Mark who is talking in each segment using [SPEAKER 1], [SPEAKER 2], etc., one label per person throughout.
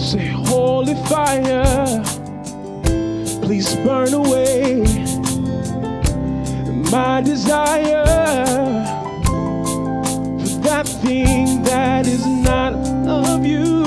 [SPEAKER 1] Say, holy fire, please burn away my desire for that thing that is not of you.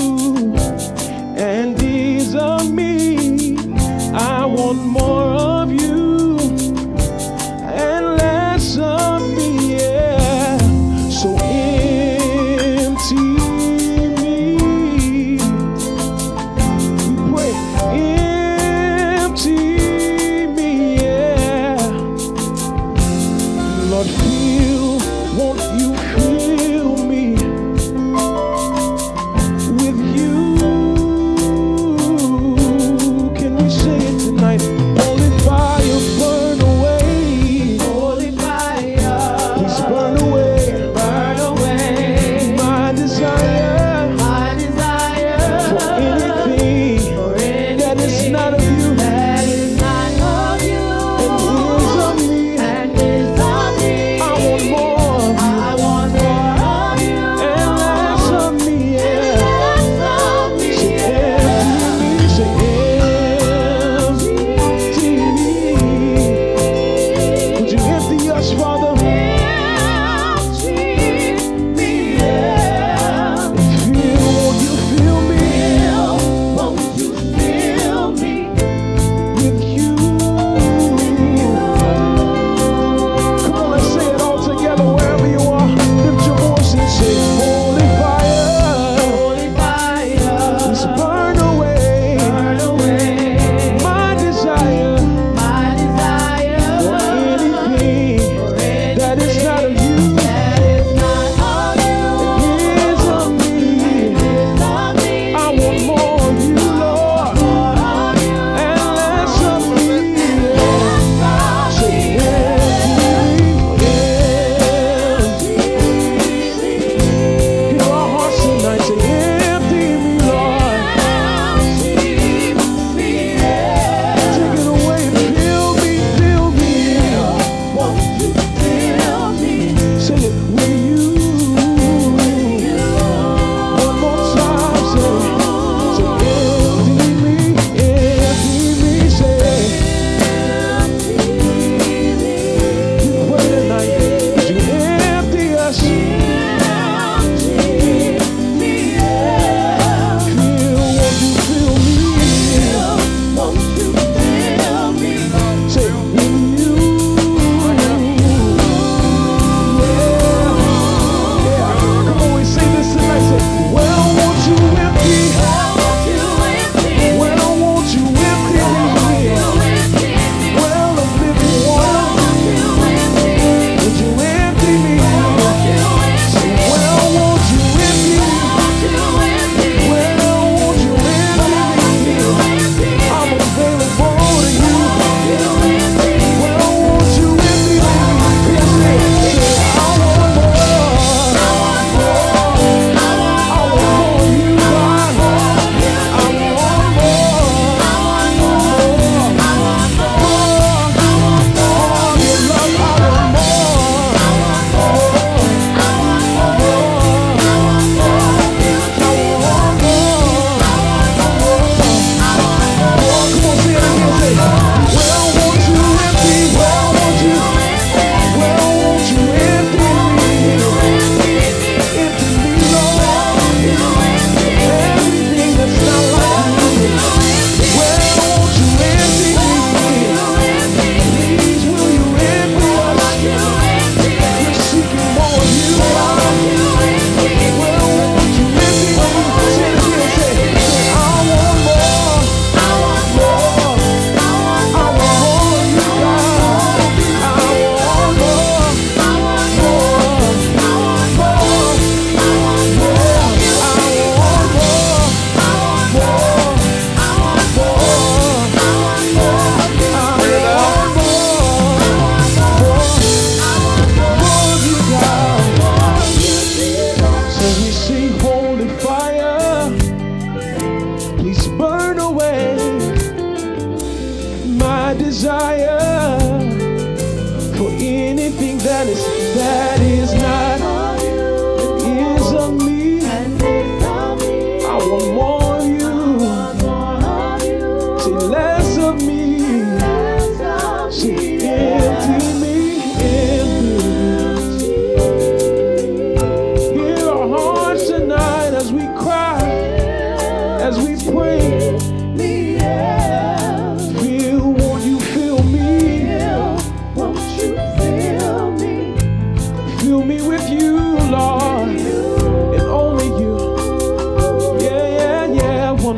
[SPEAKER 1] Please.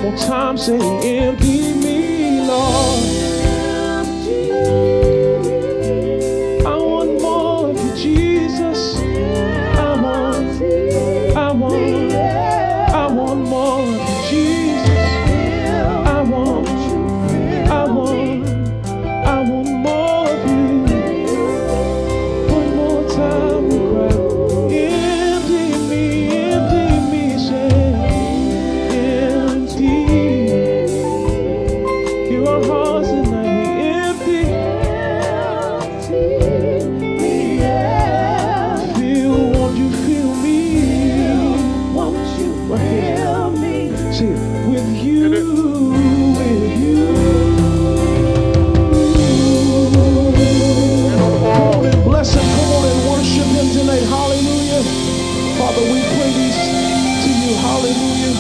[SPEAKER 1] more time, say empty. Father, we pray these to you. Hallelujah.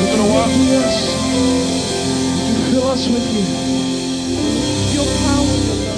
[SPEAKER 1] Would you us? You fill us with you? Your power,